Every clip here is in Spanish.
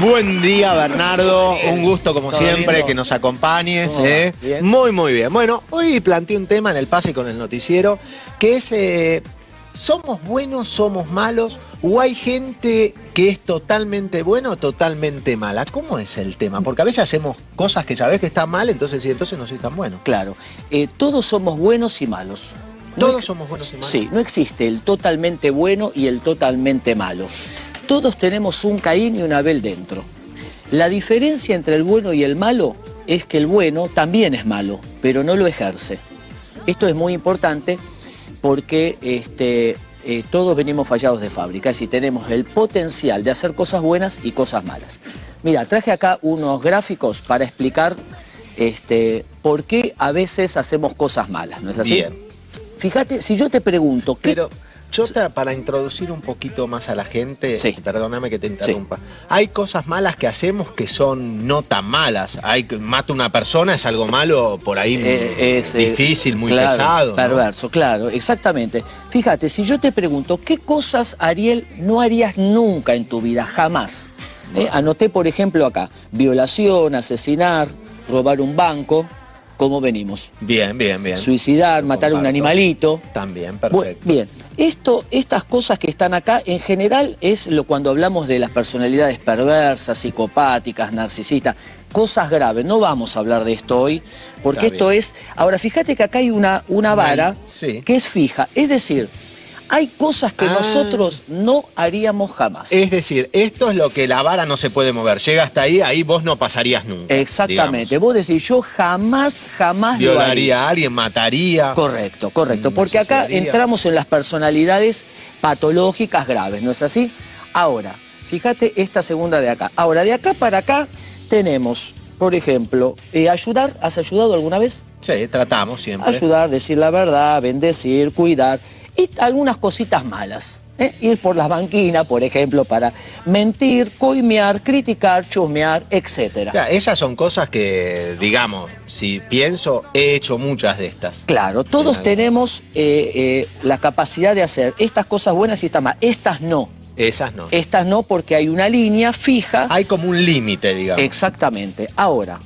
Buen día, Bernardo. Un gusto, como siempre, lindo. que nos acompañes. ¿eh? Muy, muy bien. Bueno, hoy planteé un tema en el pase con el noticiero, que es, eh, ¿somos buenos, somos malos? ¿O hay gente que es totalmente buena o totalmente mala? ¿Cómo es el tema? Porque a veces hacemos cosas que sabés que están mal, entonces sí, entonces no soy tan bueno. Claro, eh, todos somos buenos y malos. ¿Todos somos buenos y malos? Sí, no existe el totalmente bueno y el totalmente malo. Todos tenemos un Caín y un Abel dentro. La diferencia entre el bueno y el malo es que el bueno también es malo, pero no lo ejerce. Esto es muy importante porque este, eh, todos venimos fallados de fábrica, es decir, tenemos el potencial de hacer cosas buenas y cosas malas. Mira, traje acá unos gráficos para explicar este, por qué a veces hacemos cosas malas, ¿no es así? Bien. Fíjate, si yo te pregunto, ¿qué Pero yo para introducir un poquito más a la gente, Sí. perdóname que te interrumpa. Hay cosas malas que hacemos que son no tan malas. Hay que mata una persona es algo malo por ahí Eh, es, eh, difícil, muy claro, pesado. ¿no? Perverso, claro, exactamente. Fíjate, si yo te pregunto, ¿qué cosas, Ariel, no harías nunca en tu vida? Jamás. Eh, anoté, por ejemplo, acá, violación, asesinar, robar un banco, ¿cómo venimos? Bien, bien, bien. Suicidar, matar a un animalito. También, perfecto. Bien, esto, estas cosas que están acá, en general, es lo cuando hablamos de las personalidades perversas, psicopáticas, narcisistas, cosas graves. No vamos a hablar de esto hoy, porque Está esto bien. es. Ahora, fíjate que acá hay una, una vara Sí. que es fija. Es decir, hay cosas que Ah. nosotros no haríamos jamás. Es decir, esto es lo que la vara no se puede mover. Llega hasta ahí, ahí vos no pasarías nunca. Exactamente. digamos. Vos decís, yo jamás, jamás lo haría. Violaría a alguien, mataría. Correcto, correcto. Mm, Porque acá entramos en las personalidades patológicas graves, ¿no es así? Ahora, fíjate esta segunda de acá. Ahora, de acá para acá tenemos, por ejemplo, eh, ayudar. ¿Has ayudado alguna vez? Sí, tratamos siempre. Ayudar, decir la verdad, bendecir, cuidar. Y algunas cositas malas. ¿eh? Ir por las banquinas, por ejemplo, para mentir, coimear, criticar, chusmear. Ya, esas son cosas que, digamos, si pienso, he hecho muchas de estas. Claro, todos tenemos eh, eh, la capacidad de hacer estas cosas buenas y estas malas. Estas no. Esas no. Estas no porque hay una línea fija. Hay como un límite, digamos. Exactamente. Ahora,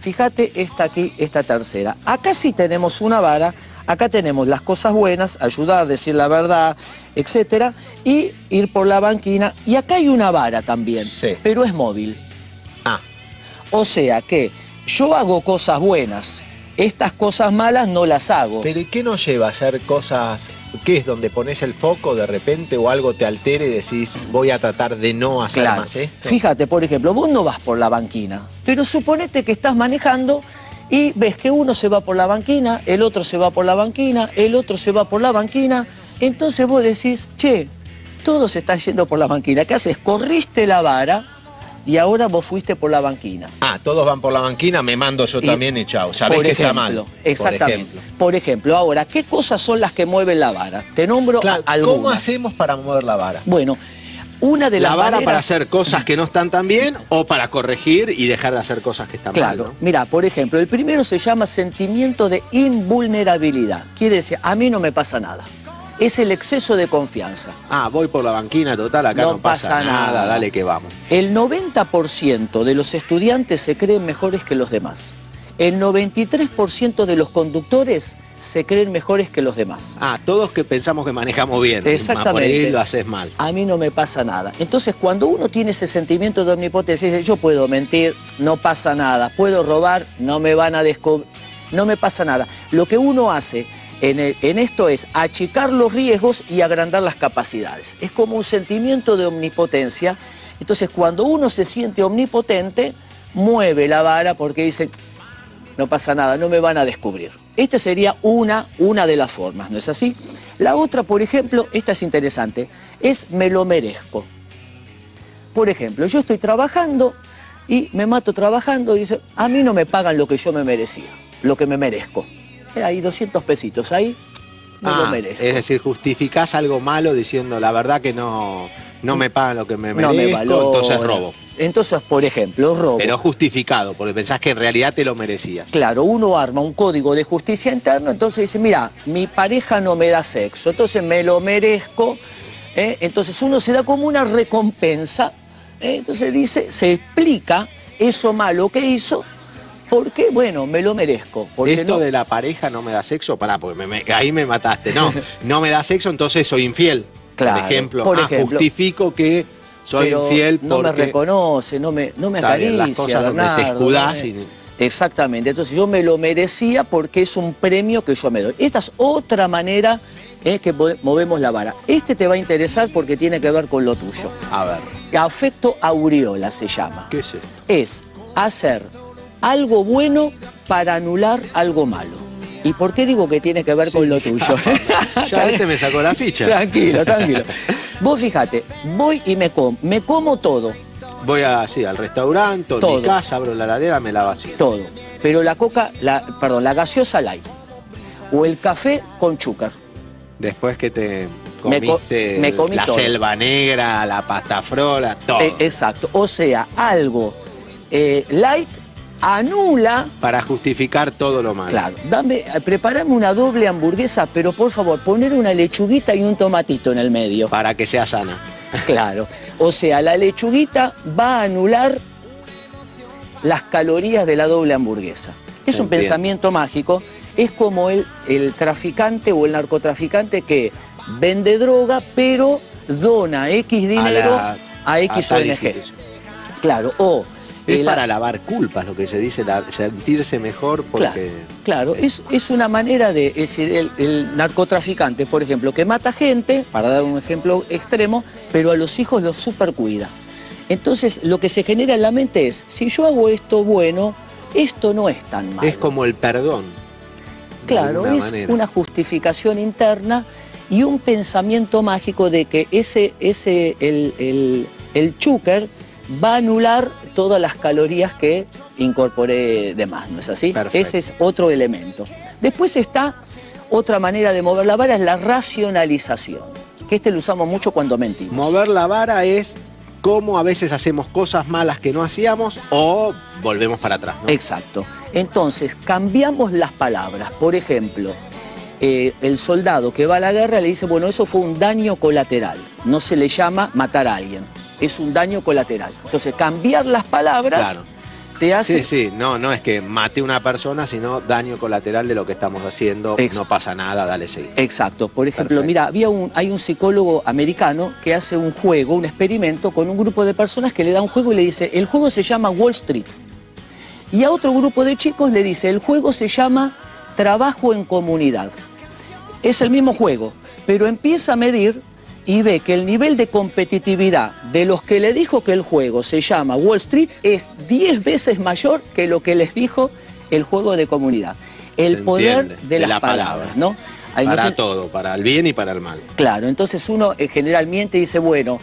fíjate esta aquí, esta tercera. Acá sí tenemos una vara. Acá tenemos las cosas buenas, ayudar, decir la verdad, etcétera, y ir por la banquina. Y acá hay una vara también, Sí. pero es móvil. Ah, O sea que yo hago cosas buenas, estas cosas malas no las hago. pero ¿y qué nos lleva a hacer cosas? ¿Qué es donde pones el foco de repente o algo te altere y decís, voy a tratar de no hacer Claro. más esto? Fíjate, por ejemplo, vos no vas por la banquina, pero suponete que estás manejando y ves que uno se va por la banquina, el otro se va por la banquina, el otro se va por la banquina, entonces vos decís, che, todos están yendo por la banquina. ¿Qué haces? Corriste la vara y ahora vos fuiste por la banquina. Ah, todos van por la banquina, me mando yo Y- también y chao. Sabés que está mal. Exactamente. Por ejemplo. Por ejemplo, ahora, ¿qué cosas son las que mueven la vara? Te nombro Claro, algunas. ¿Cómo hacemos para mover la vara? Bueno, una de la las vara maneras- para hacer cosas que no están tan bien o para corregir y dejar de hacer cosas que están Claro, mal. ¿no? mira, por ejemplo, el primero se llama sentimiento de invulnerabilidad. Quiere decir, a mí no me pasa nada. Es el exceso de confianza. Ah, voy por la banquina, total, acá no, No pasa, pasa nada, nada. dale que vamos. El 90% de los estudiantes se creen mejores que los demás. El 93% de los conductores se creen mejores que los demás. Ah, todos que pensamos que manejamos bien. Exactamente. Por ahí lo haces mal. A mí no me pasa nada. Entonces, cuando uno tiene ese sentimiento de omnipotencia, dice, yo puedo mentir, no pasa nada. Puedo robar, no me van a descubrir, no me pasa nada. Lo que uno hace en, el- en esto es achicar los riesgos y agrandar las capacidades. Es como un sentimiento de omnipotencia. Entonces, cuando uno se siente omnipotente, mueve la vara porque dice, no pasa nada, no me van a descubrir. Esta sería una, una de las formas, ¿no es así? La otra, por ejemplo, esta es interesante, es me lo merezco. Por ejemplo, yo estoy trabajando y me mato trabajando y dice, a mí no me pagan lo que yo me merecía, lo que me merezco. Hay 200 pesitos ahí, lo Ah, merezco. es decir, justificás algo malo diciendo la verdad que no, no me pagan lo que me merezco, no me valora. entonces robo. Entonces, por ejemplo, robo. Pero justificado, porque pensás que en realidad te lo merecías. Claro, uno arma un código de justicia interno, entonces dice, mira, mi pareja no me da sexo, entonces me lo merezco. ¿eh? Entonces uno se da como una recompensa Eh, Entonces dice, se explica eso malo que hizo, porque, bueno, me lo merezco. Porque Esto no, de la pareja no me da sexo, pará, porque me- me- ahí me mataste. No, no me da sexo, entonces soy infiel. Claro, por ejemplo, por Ah, ejemplo. justifico que soy pero infiel no me reconoce, no me, no me Está bien, acaricia, las cosas donde te Bernardo, escudás no me- y- Exactamente, entonces yo me lo merecía porque es un premio que yo me doy. Esta es otra manera eh, que mo- movemos la vara. Este te va a interesar porque tiene que ver con lo tuyo. A ver, Afecto aureola se llama. ¿qué es esto? Es hacer algo bueno para anular algo malo. ¿Y por qué digo que tiene que ver con lo tuyo? Ya este me sacó la ficha. Tranquilo, tranquilo. Vos fíjate, voy y me como, me como todo, Voy así al restaurante, Todo. mi casa, abro la ladera, me la vacío. todo. Pero la coca, la, perdón, la gaseosa light. O el café con chúcar. Después que te Me comiste me comí la todo. selva negra, la pasta frola, todo. Eh, exacto. O sea, algo eh, light anula. Para justificar todo lo malo. Claro, dame, eh, preparame una doble hamburguesa, pero por favor, poner una lechuguita y un tomatito en el medio. Para que sea sana. Claro. O sea, la lechuguita va a anular las calorías de la doble hamburguesa. Es un pensamiento mágico. Es como el, el traficante o el narcotraficante que vende droga, pero dona X dinero a, la- X a ONG. Claro, o... Es eh, la- para lavar culpas lo que se dice, la- sentirse mejor porque... Claro, es, es una manera de, es decir, el, el narcotraficante, por ejemplo, que mata gente, para dar un ejemplo extremo, pero a los hijos los supercuida. Entonces, lo que se genera en la mente es, si yo hago esto bueno, esto no es tan malo. Es como el perdón. Claro, es manera. una justificación interna y un pensamiento mágico de que ese, ese el, el, el chúcar va a anular todas las calorías que incorporé de más, ¿no es así? Perfecto. Ese es otro elemento. Después está otra manera de mover la vara, es la racionalización, que este lo usamos mucho cuando mentimos. Mover la vara es cómo a veces hacemos cosas malas que no hacíamos o volvemos para atrás. ¿no? Exacto. Entonces, cambiamos las palabras. Por ejemplo, eh, el soldado que va a la guerra le dice, bueno, eso fue un daño colateral. No se le llama matar a alguien, es un daño colateral. Entonces, cambiar las palabras Claro. te hace... Sí, sí, no, no es que mate una persona, sino daño colateral de lo que estamos haciendo. No pasa nada, dale seguir. Exacto. Por ejemplo, Perfecto. mira, había un, hay un psicólogo americano que hace un juego, un experimento con un grupo de personas que le da un juego y le dice, el juego se llama Wall Street. Y a otro grupo de chicos le dice, el juego se llama Trabajo en Comunidad. Es el mismo juego, pero empieza a medir y ve que el nivel de competitividad de los que le dijo que el juego se llama Wall Street es 10 veces mayor que lo que les dijo el juego de comunidad. El poder de, de las la palabras, palabra. ¿no? Para todo, para el bien y para el mal. Claro, entonces uno eh, generalmente dice, bueno,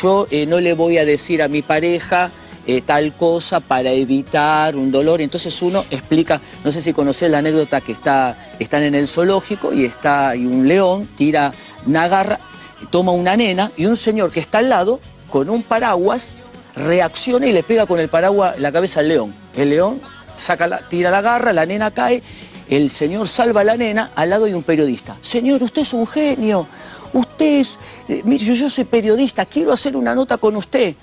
yo eh, no le voy a decir a mi pareja eh, tal cosa para evitar un dolor. Entonces uno explica, no sé si conocés la anécdota que está, están en el zoológico y está y un león tira una garra, toma una nena y un señor que está al lado con un paraguas reacciona y le pega con el paraguas la cabeza al león. El león saca la- tira la garra, la nena cae, el señor salva la nena, al lado hay un periodista. Señor, usted es un genio, usted es, eh, mire, yo soy periodista, quiero hacer una nota con usted.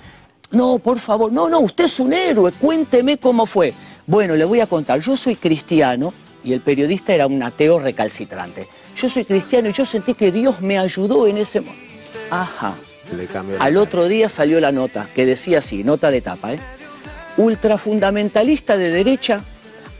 No, por favor, no, no, usted es un héroe, cuénteme cómo fue. Bueno, le voy a contar, yo soy cristiano y el periodista era un ateo recalcitrante. Yo soy cristiano y yo sentí que Dios me ayudó en ese momento. Ajá. Al otro día salió la nota, que decía así, nota de tapa, ¿eh? Ultrafundamentalista de derecha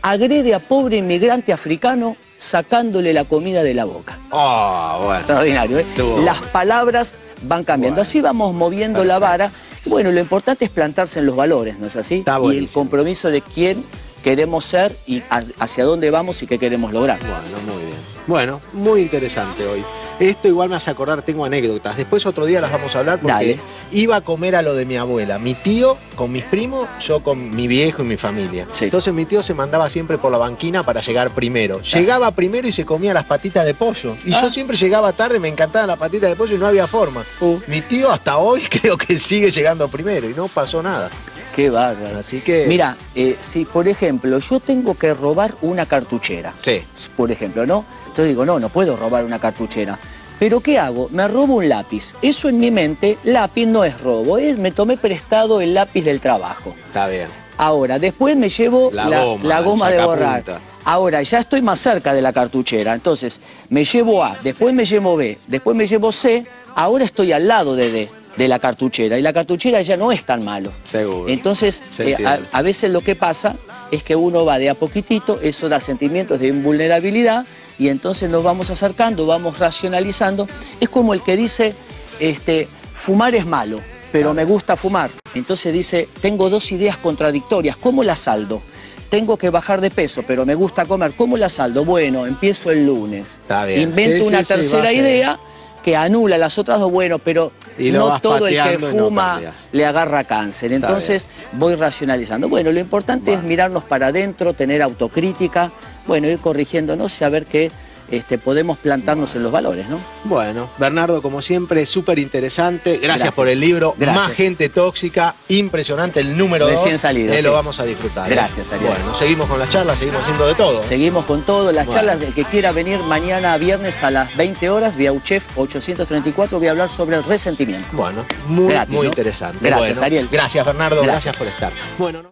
agrede a pobre inmigrante africano sacándole la comida de la boca. Oh, bueno. Extraordinario, ¿eh? Las palabras van cambiando. Bueno. Así vamos moviendo la vara. Bueno, lo importante es plantarse en los valores, ¿no es así? Está y el compromiso de quién queremos ser y hacia dónde vamos y qué queremos lograr. Bueno, muy bien. Bueno, muy interesante hoy. Esto igual me hace acordar, tengo anécdotas. Después otro día las vamos a hablar porque Dale. iba a comer a lo de mi abuela. Mi tío con mis primos, yo con mi viejo y mi familia. Sí. Entonces mi tío se mandaba siempre por la banquina para llegar primero. Llegaba primero y se comía las patitas de pollo. Y Ah. yo siempre llegaba tarde, me encantaban las patitas de pollo y no había forma. Uh. Mi tío hasta hoy creo que sigue llegando primero y no pasó nada. Qué bárbaro. Así que... Mira, eh, si por ejemplo yo tengo que robar una cartuchera, Sí. por ejemplo, ¿no? Entonces digo, no, no puedo robar una cartuchera. Pero ¿qué hago? Me robo un lápiz. Eso en mi mente, lápiz no es robo, es me tomé prestado el lápiz del trabajo. Está bien. Ahora, después me llevo La la, goma, la goma el de borrar. Ahora, ya estoy más cerca de la cartuchera, entonces me llevo A, después me llevo B, después me llevo C, ahora estoy al lado de D, de la cartuchera, y la cartuchera ya no es tan malo. Seguro. Entonces, Se eh, a, a veces lo que pasa es que uno va de a poquitito, eso da sentimientos de invulnerabilidad, y entonces nos vamos acercando, vamos racionalizando. Es como el que dice, este, fumar es malo, pero me gusta fumar. Entonces dice, tengo dos ideas contradictorias, ¿cómo las saldo? Tengo que bajar de peso, pero me gusta comer. ¿Cómo las saldo? Bueno, empiezo el lunes. Está bien. Invento Sí, una sí, tercera idea que anula las otras dos, bueno, pero no todo el que no fuma le agarra cáncer. Está Entonces voy racionalizando. Bueno, lo importante es mirarnos para adentro, tener autocrítica, bueno, ir corrigiéndonos y saber que este, podemos plantarnos en los valores, ¿no? Bueno, Bernardo, como siempre, súper interesante. Gracias, Gracias. por el libro. Gracias. Más gente tóxica. Impresionante el número Recién dos. salido, Eh, sí. Lo vamos a disfrutar. ¿eh? Gracias, Ariel. Bueno, seguimos con las charlas, seguimos haciendo de todo. Seguimos con todo, las Bueno. charlas, el que quiera venir mañana viernes a las 20 horas, vía UCHEF 834, voy a hablar sobre el resentimiento. Bueno, muy, Gratis, muy ¿no? interesante. Gracias, Bueno, Ariel. Gracias, Bernardo. Gracias. Gracias, por estar. Bueno, no-